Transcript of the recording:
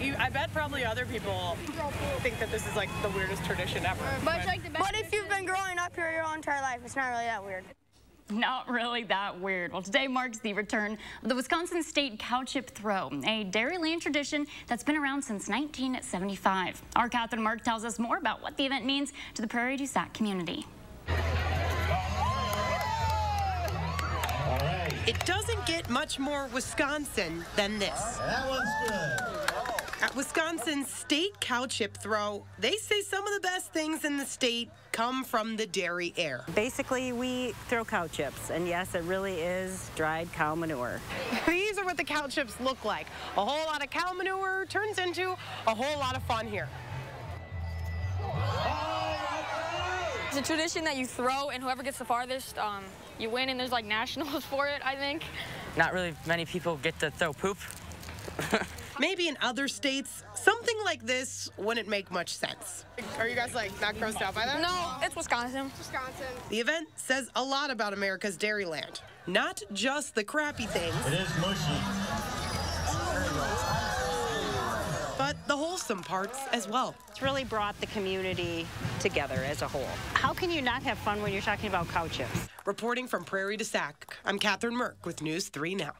you, I bet probably other people think that this is like the weirdest tradition ever. But, like the But if you've been growing up here your whole entire life, it's not really that weird. Not really that weird. Well, today marks the return of the Wisconsin State Cow Chip Throw, a Dairyland tradition that's been around since 1975. Our Catherine Mark tells us more about what the event means to the Prairie du Sac community. It doesn't get much more Wisconsin than this. That one's good. At Wisconsin's state cow chip throw, they say some of the best things in the state come from the dairy air. Basically, we throw cow chips, and yes, it really is dried cow manure. These are what the cow chips look like. A whole lot of cow manure turns into a whole lot of fun here. It's a tradition that you throw, and whoever gets the farthest, um, you win. And there's like nationals for it, I think. Not really many people get to throw poop. Maybe in other states, something like this wouldn't make much sense. Are you guys like not grossed out by that? No, it's Wisconsin. Wisconsin. The event says a lot about America's Dairyland. Not just the crappy things, It is mushy. but the wholesome parts as well. It's really brought the community together as a whole. How can you not have fun when you're talking about cow chips? Reporting from Prairie du Sac, I'm Catherine Merck with News 3 Now.